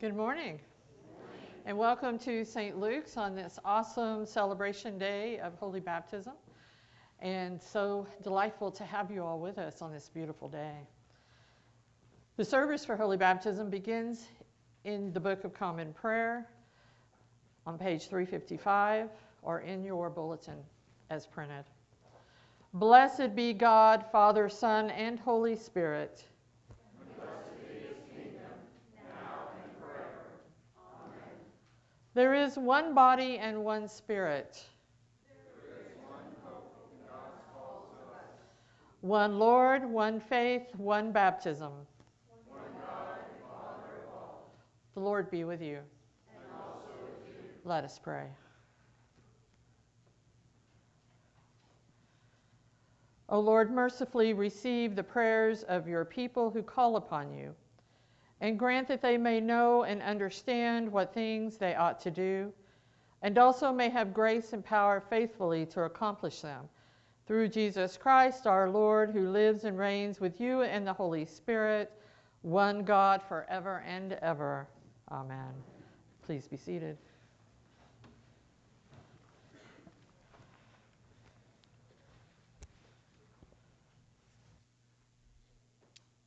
Good morning. And welcome to St. Luke's on this awesome celebration day of Holy Baptism. And so delightful to have you all with us on this beautiful day. The service for Holy Baptism begins in the Book of Common Prayer on page 355 or in your bulletin as printed. Blessed be God, Father, Son, and Holy Spirit There is one body and one spirit. One Lord, one faith, one baptism. One God, the Lord be with you. With you. Let us pray. O Lord, mercifully receive the prayers of your people who call upon you and grant that they may know and understand what things they ought to do, and also may have grace and power faithfully to accomplish them. Through Jesus Christ our Lord, who lives and reigns with you and the Holy Spirit, one God forever and ever. Amen. Please be seated.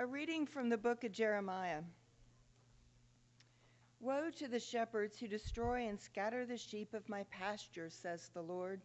A reading from the book of Jeremiah. Woe to the shepherds who destroy and scatter the sheep of my pasture, says the Lord.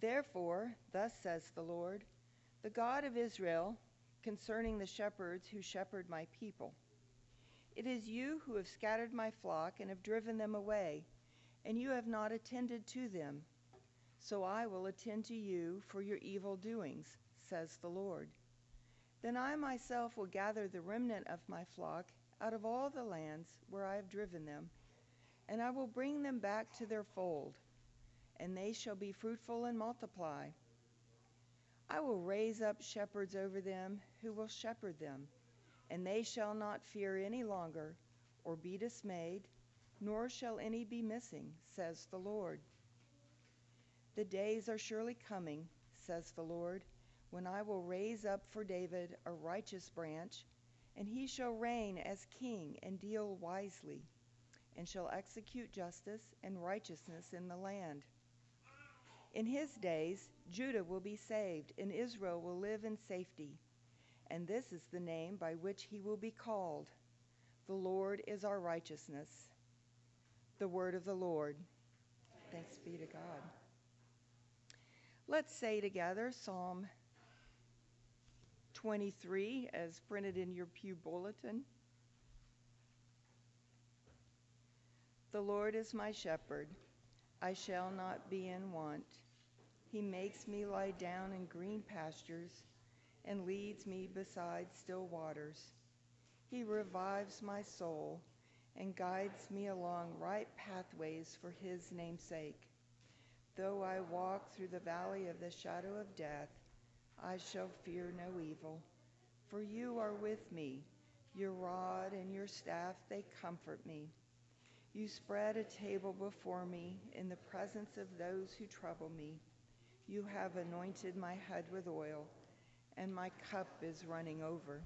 Therefore, thus says the Lord, the God of Israel, concerning the shepherds who shepherd my people It is you who have scattered my flock and have driven them away, and you have not attended to them. So I will attend to you for your evil doings, says the Lord. Then I myself will gather the remnant of my flock out of all the lands where I have driven them, and I will bring them back to their fold, and they shall be fruitful and multiply. I will raise up shepherds over them who will shepherd them, and they shall not fear any longer or be dismayed, nor shall any be missing, says the Lord. The days are surely coming, says the Lord when I will raise up for David a righteous branch, and he shall reign as king and deal wisely, and shall execute justice and righteousness in the land. In his days, Judah will be saved, and Israel will live in safety. And this is the name by which he will be called The Lord is our righteousness. The word of the Lord. Thanks be to God. Let's say together Psalm 23 as printed in your Pew Bulletin. The Lord is my shepherd, I shall not be in want. He makes me lie down in green pastures and leads me beside still waters. He revives my soul and guides me along right pathways for his name's sake. Though I walk through the valley of the shadow of death, I shall fear no evil, for you are with me. Your rod and your staff, they comfort me. You spread a table before me in the presence of those who trouble me. You have anointed my head with oil, and my cup is running over.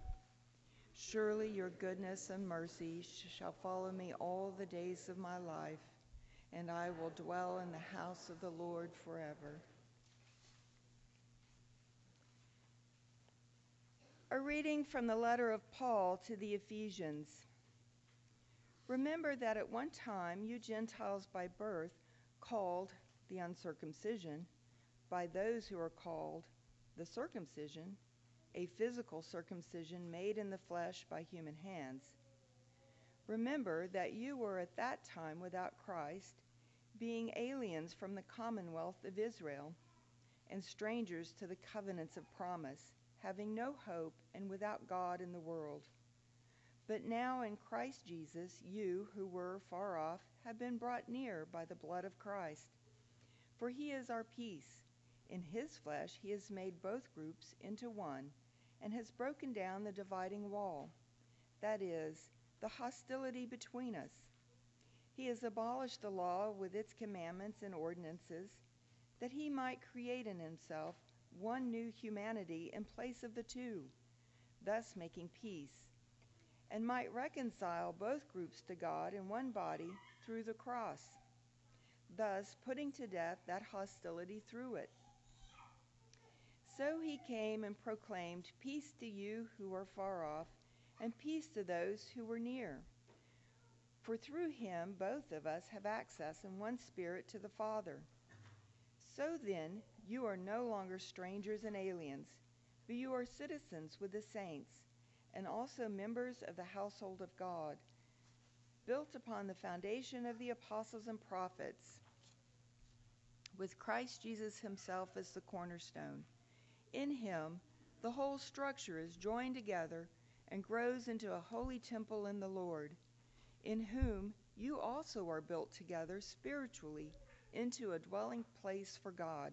Surely your goodness and mercy shall follow me all the days of my life, and I will dwell in the house of the Lord forever. A reading from the letter of Paul to the Ephesians. Remember that at one time you Gentiles by birth, called the uncircumcision, by those who are called the circumcision, a physical circumcision made in the flesh by human hands. Remember that you were at that time without Christ, being aliens from the commonwealth of Israel and strangers to the covenants of promise having no hope and without God in the world. But now in Christ Jesus, you who were far off have been brought near by the blood of Christ. For he is our peace. In his flesh, he has made both groups into one and has broken down the dividing wall, that is, the hostility between us. He has abolished the law with its commandments and ordinances, that he might create in himself one new humanity in place of the two, thus making peace, and might reconcile both groups to God in one body through the cross, thus putting to death that hostility through it. So he came and proclaimed peace to you who are far off, and peace to those who were near. For through him both of us have access in one spirit to the Father. So then, you are no longer strangers and aliens, but you are citizens with the saints, and also members of the household of God, built upon the foundation of the apostles and prophets, with Christ Jesus himself as the cornerstone. In him, the whole structure is joined together and grows into a holy temple in the Lord, in whom you also are built together spiritually into a dwelling place for God.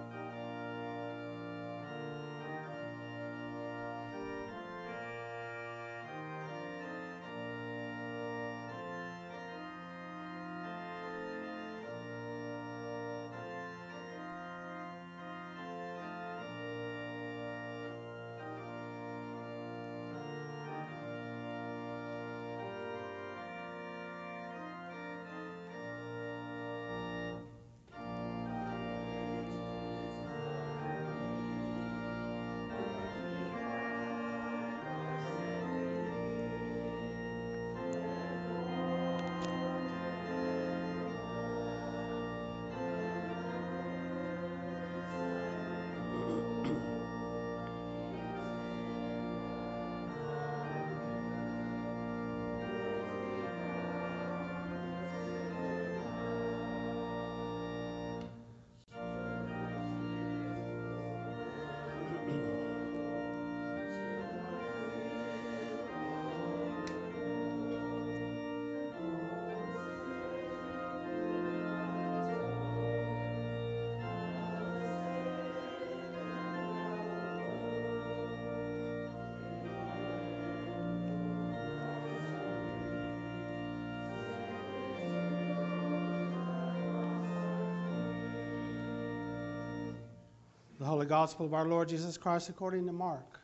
The Holy Gospel of our Lord Jesus Christ according to Mark.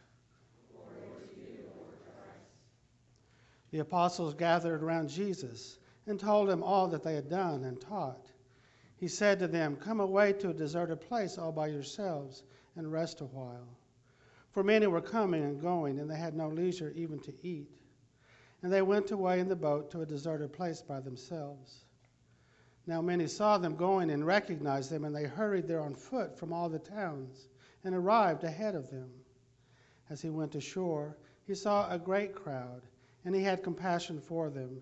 The apostles gathered around Jesus and told him all that they had done and taught. He said to them, Come away to a deserted place all by yourselves and rest a while. For many were coming and going, and they had no leisure even to eat. And they went away in the boat to a deserted place by themselves. Now many saw them going and recognized them, and they hurried there on foot from all the towns and arrived ahead of them. As he went ashore, he saw a great crowd, and he had compassion for them